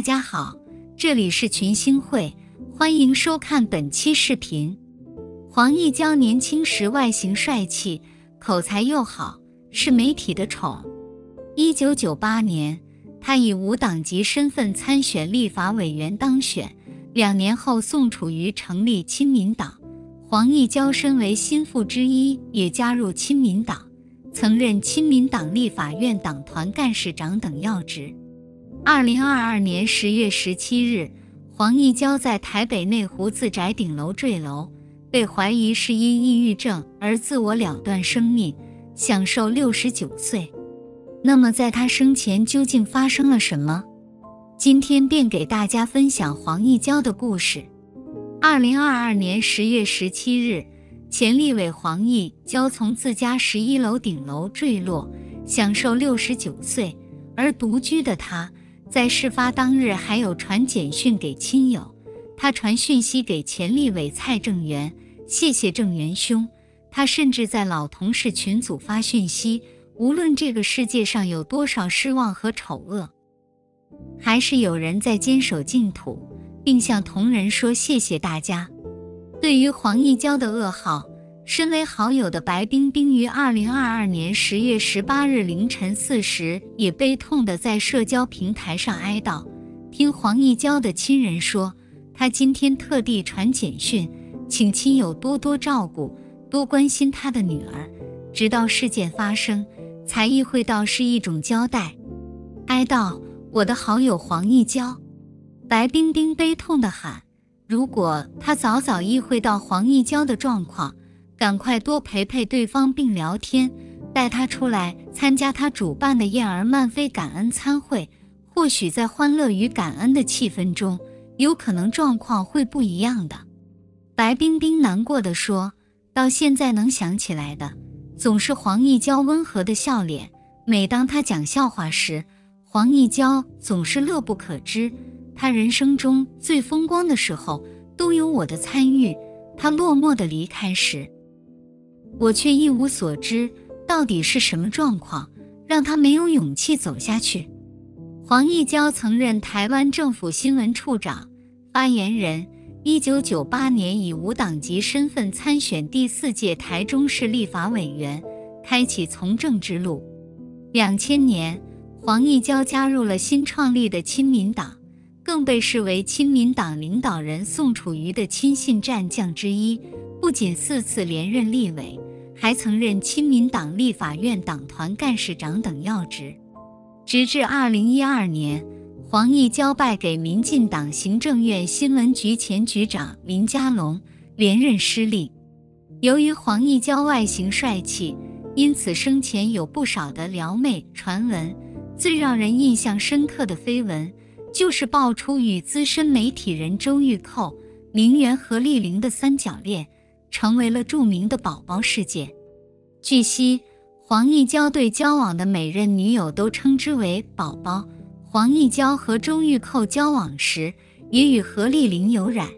大家好，这里是群星会，欢迎收看本期视频。黄义娇年轻时外形帅气，口才又好，是媒体的宠。一九九八年，他以无党籍身份参选立法委员当选。两年后，宋楚瑜成立亲民党，黄义娇身为心腹之一，也加入亲民党，曾任亲民党立法院党团干事长等要职。二零二二年十月十七日，黄义娇在台北内湖自宅顶楼坠楼，被怀疑是因抑郁症而自我了断生命，享寿六十九岁。那么，在他生前究竟发生了什么？今天便给大家分享黄义娇的故事。二零二二年十月十七日，前立委黄义娇从自家十一楼顶楼坠落，享寿六十九岁。而独居的他。在事发当日，还有传简讯给亲友。他传讯息给钱立伟蔡正元，谢谢正元兄。他甚至在老同事群组发讯息，无论这个世界上有多少失望和丑恶，还是有人在坚守净土，并向同仁说谢谢大家。对于黄义娇的噩耗。身为好友的白冰冰于二零二二年十月十八日凌晨四时，也悲痛地在社交平台上哀悼。听黄义娇的亲人说，他今天特地传简讯，请亲友多多照顾，多关心他的女儿。直到事件发生，才意会到是一种交代。哀悼我的好友黄义娇，白冰冰悲痛地喊：如果他早早意会到黄义娇的状况。赶快多陪陪对方并聊天，带他出来参加他主办的燕儿漫飞感恩餐会。或许在欢乐与感恩的气氛中，有可能状况会不一样的。白冰冰难过的说：“到现在能想起来的，总是黄义娇温和的笑脸。每当他讲笑话时，黄义娇总是乐不可支。他人生中最风光的时候都有我的参与。他落寞的离开时。”我却一无所知，到底是什么状况让他没有勇气走下去？黄义娇曾任台湾政府新闻处长、发言人。一九九八年以无党籍身份参选第四届台中市立法委员，开启从政之路。两千年，黄义娇加入了新创立的亲民党，更被视为亲民党领导人宋楚瑜的亲信战将之一。不仅四次连任立委，还曾任亲民党立法院党团干事长等要职，直至二零一二年，黄义交败给民进党行政院新闻局前局长林佳龙，连任失利。由于黄义交外形帅气，因此生前有不少的撩妹传闻。最让人印象深刻的绯闻，就是爆出与资深媒体人周玉蔻、名媛何丽玲的三角恋。成为了著名的宝宝事件。据悉，黄义娇对交往的每任女友都称之为“宝宝”。黄义娇和周玉蔻交往时，也与何丽玲有染。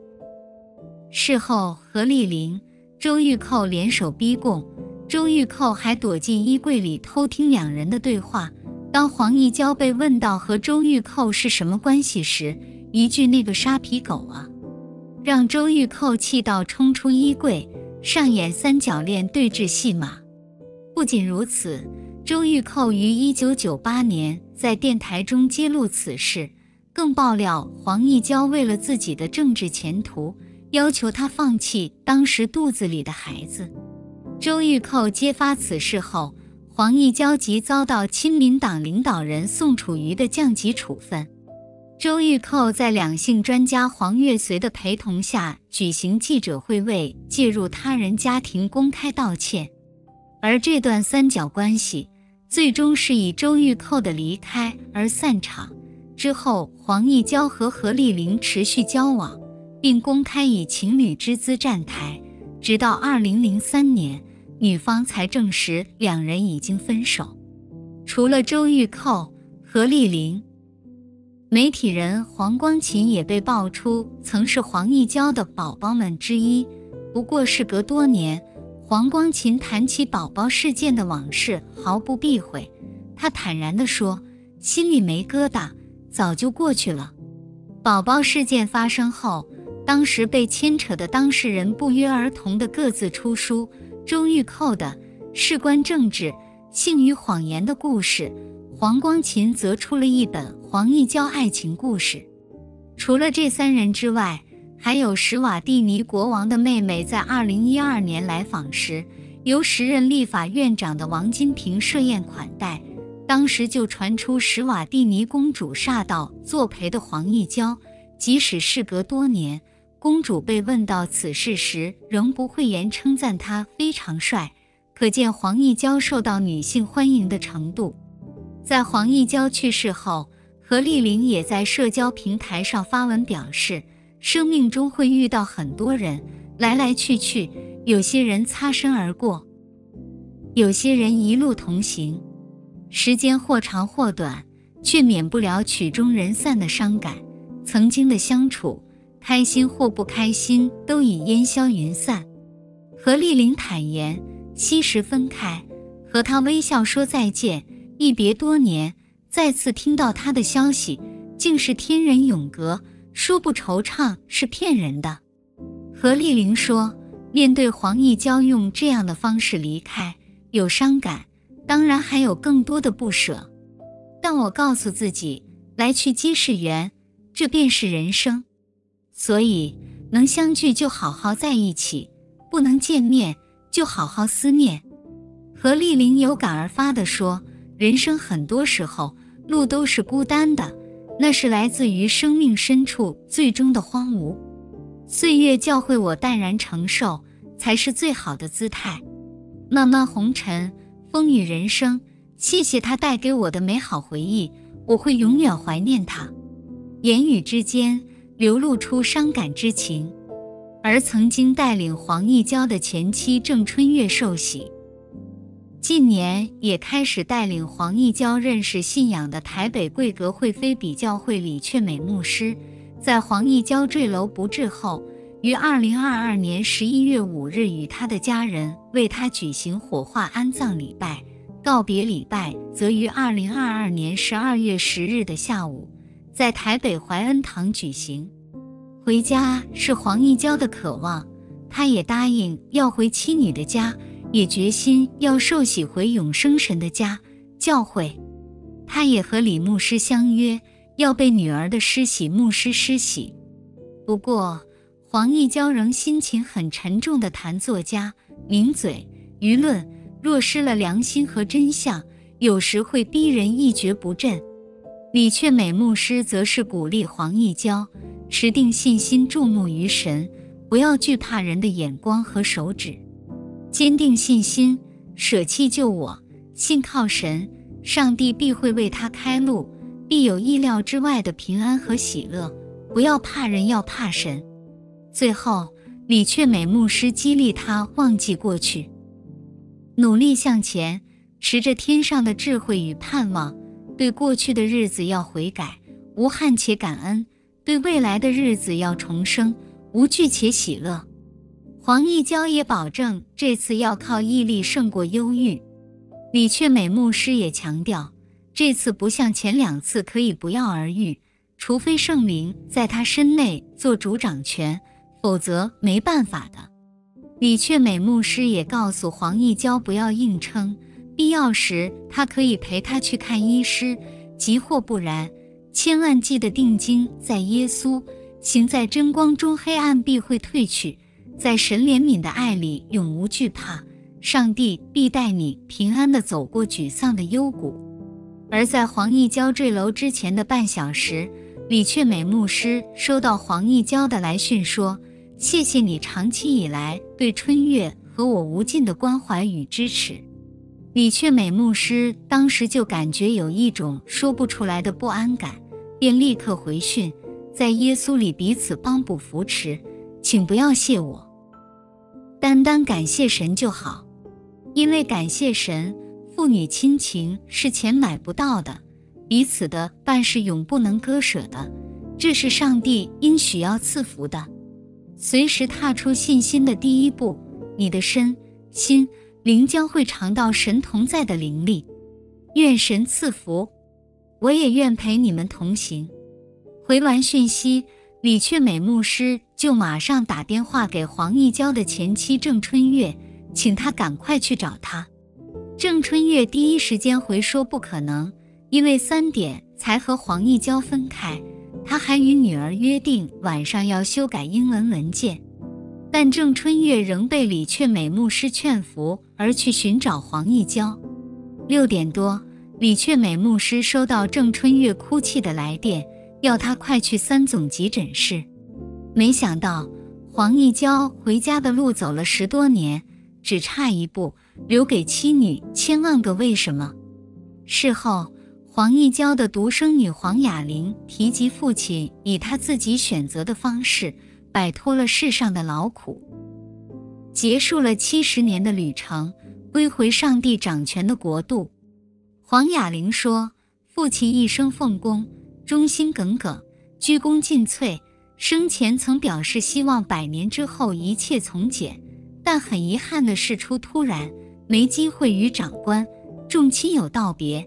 事后，何丽玲、周玉蔻联手逼供，周玉蔻还躲进衣柜里偷听两人的对话。当黄义娇被问到和周玉蔻是什么关系时，一句“那个沙皮狗啊”。让周玉蔻气到冲出衣柜，上演三角恋对峙戏码。不仅如此，周玉蔻于一九九八年在电台中揭露此事，更爆料黄义娇为了自己的政治前途，要求他放弃当时肚子里的孩子。周玉蔻揭发此事后，黄义娇即遭到亲民党领导人宋楚瑜的降级处分。周玉蔻在两性专家黄月随的陪同下举行记者会，为介入他人家庭公开道歉。而这段三角关系最终是以周玉蔻的离开而散场。之后，黄义娇和何丽玲持续交往，并公开以情侣之姿站台，直到二零零三年，女方才证实两人已经分手。除了周玉蔻、何丽玲。媒体人黄光琴也被爆出曾是黄义娇的宝宝们之一。不过事隔多年，黄光琴谈起宝宝事件的往事毫不避讳。他坦然地说：“心里没疙瘩，早就过去了。”宝宝事件发生后，当时被牵扯的当事人不约而同的各自出书。周玉蔻的《事关政治、性与谎言的故事》，黄光琴则出了一本《黄义交爱情故事》。除了这三人之外，还有史瓦蒂尼国王的妹妹在二零一二年来访时，由时任立法院长的王金平设宴款待。当时就传出史瓦蒂尼公主煞到作陪的黄义交，即使事隔多年，公主被问到此事时，仍不讳言称赞他非常帅，可见黄义娇受到女性欢迎的程度。在黄义娇去世后，何丽玲也在社交平台上发文表示，生命中会遇到很多人，来来去去，有些人擦身而过，有些人一路同行。时间或长或短，却免不了曲终人散的伤感。曾经的相处，开心或不开心，都已烟消云散。何丽玲坦言，七时分开，和他微笑说再见，一别多年，再次听到他的消息，竟是天人永隔，说不惆怅是骗人的。何丽玲说，面对黄义交用这样的方式离开，有伤感。当然还有更多的不舍，但我告诉自己，来去皆是缘，这便是人生。所以能相聚就好好在一起，不能见面就好好思念。何丽玲有感而发地说：“人生很多时候路都是孤单的，那是来自于生命深处最终的荒芜。岁月教会我淡然承受，才是最好的姿态。漫漫红尘。”风雨人生，谢谢他带给我的美好回忆，我会永远怀念他。言语之间流露出伤感之情。而曾经带领黄义交的前妻郑春月受洗，近年也开始带领黄义交认识信仰的台北贵格会非比教会李雀美牧师，在黄义交坠楼不治后。于二零二二年十一月五日，与他的家人为他举行火化安葬礼拜，告别礼拜则于二零二二年十二月十日的下午，在台北怀恩堂举行。回家是黄义娇的渴望，他也答应要回妻女的家，也决心要受洗回永生神的家教会。他也和李牧师相约，要被女儿的施洗牧师施洗。不过。黄义娇仍心情很沉重地谈作家名嘴，舆论若失了良心和真相，有时会逼人一蹶不振。李雀美牧师则是鼓励黄义娇持定信心，注目于神，不要惧怕人的眼光和手指，坚定信心，舍弃救我，信靠神，上帝必会为他开路，必有意料之外的平安和喜乐。不要怕人，要怕神。最后，李雀美牧师激励他忘记过去，努力向前，持着天上的智慧与盼望，对过去的日子要悔改，无憾且感恩；对未来的日子要重生，无惧且喜乐。黄义娇也保证这次要靠毅力胜过忧郁。李雀美牧师也强调，这次不像前两次可以不药而愈，除非圣灵在他身内做主掌权。否则没办法的。李雀美牧师也告诉黄义娇不要硬撑，必要时他可以陪他去看医师。急或不然，千万记得定睛在耶稣，行在真光中，黑暗必会退去。在神怜悯的爱里，永无惧怕，上帝必带你平安地走过沮丧的幽谷。而在黄义娇坠楼之前的半小时，李雀美牧师收到黄义娇的来讯说。谢谢你长期以来对春月和我无尽的关怀与支持，李雀美牧师当时就感觉有一种说不出来的不安感，便立刻回讯，在耶稣里彼此帮补扶持，请不要谢我，单单感谢神就好，因为感谢神，父女亲情是钱买不到的，彼此的伴是永不能割舍的，这是上帝应许要赐福的。随时踏出信心的第一步，你的身心灵将会尝到神同在的灵力。愿神赐福，我也愿陪你们同行。回完讯息，李雀美牧师就马上打电话给黄义娇的前妻郑春月，请他赶快去找他。郑春月第一时间回说不可能，因为三点才和黄义娇分开，他还与女儿约定晚上要修改英文文件。但郑春月仍被李雀美牧师劝服，而去寻找黄义娇。六点多，李雀美牧师收到郑春月哭泣的来电。要他快去三总急诊室，没想到黄义娇回家的路走了十多年，只差一步，留给妻女千万个为什么。事后，黄义娇的独生女黄雅玲提及父亲以他自己选择的方式摆脱了世上的劳苦，结束了七十年的旅程，归回上帝掌权的国度。黄雅玲说：“父亲一生奉公。”忠心耿耿，鞠躬尽瘁。生前曾表示希望百年之后一切从简，但很遗憾的事出突然，没机会与长官、众亲友道别。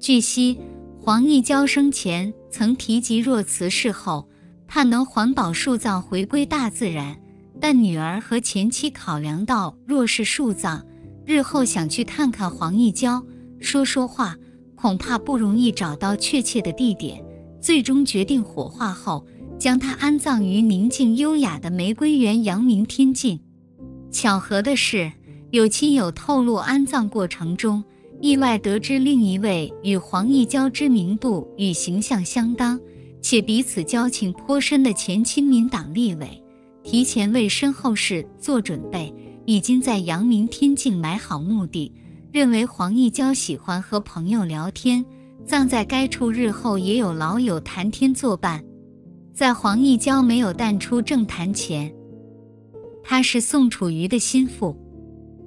据悉，黄义娇生前曾提及，若辞世后，盼能环保树葬，回归大自然。但女儿和前妻考量到，若是树葬，日后想去看看黄义娇，说说话，恐怕不容易找到确切的地点。最终决定火化后将他安葬于宁静优雅的玫瑰园阳明天境。巧合的是，有亲友透露，安葬过程中意外得知另一位与黄义娇知名度与形象相当，且彼此交情颇深的前亲民党立委，提前为身后事做准备，已经在阳明天境埋好墓地，认为黄义娇喜欢和朋友聊天。葬在该处，日后也有老友谈天作伴。在黄义娇没有淡出政坛前，他是宋楚瑜的心腹。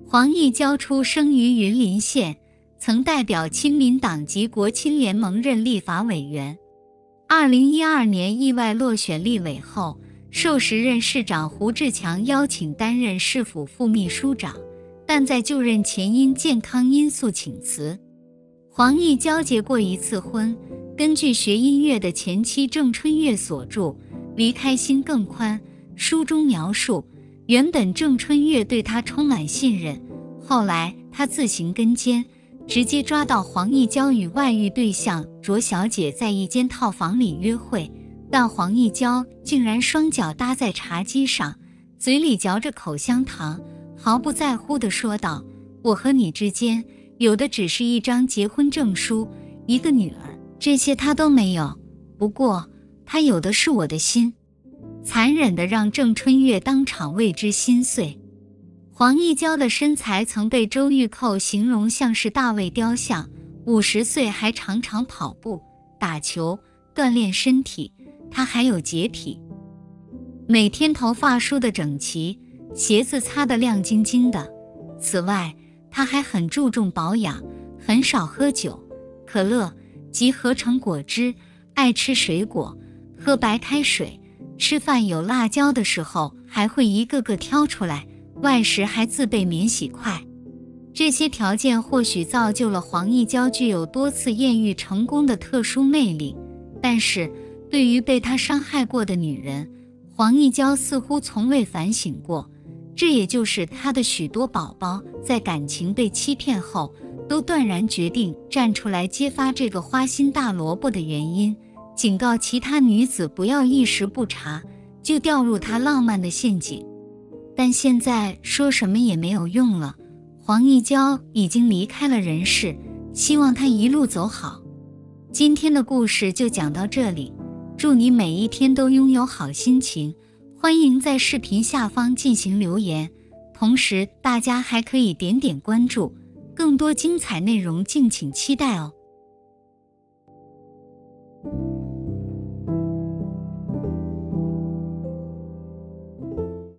黄义娇出生于云林县，曾代表亲民党及国亲联盟任立法委员。二零一二年意外落选立委后，受时任市长胡志强邀请担任市府副秘书长，但在就任前因健康因素请辞。黄义交结过一次婚，根据学音乐的前妻郑春月所著《离开心更宽》书中描述，原本郑春月对他充满信任，后来他自行跟监，直接抓到黄义交与外遇对象卓小姐在一间套房里约会，但黄义交竟然双脚搭在茶几上，嘴里嚼着口香糖，毫不在乎地说道：“我和你之间。”有的只是一张结婚证书，一个女儿，这些他都没有。不过他有的是我的心，残忍的让郑春月当场为之心碎。黄义娇的身材曾被周玉蔻形容像是大卫雕像，五十岁还常常跑步、打球锻炼身体。她还有洁癖，每天头发梳得整齐，鞋子擦得亮晶晶的。此外，他还很注重保养，很少喝酒、可乐及合成果汁，爱吃水果，喝白开水。吃饭有辣椒的时候，还会一个个挑出来。外食还自备免洗筷。这些条件或许造就了黄义娇具有多次艳遇成功的特殊魅力。但是，对于被他伤害过的女人，黄义娇似乎从未反省过。这也就是他的许多宝宝在感情被欺骗后，都断然决定站出来揭发这个花心大萝卜的原因，警告其他女子不要一时不察就掉入他浪漫的陷阱。但现在说什么也没有用了，黄义娇已经离开了人世，希望他一路走好。今天的故事就讲到这里，祝你每一天都拥有好心情。欢迎在视频下方进行留言，同时大家还可以点点关注，更多精彩内容敬请期待哦。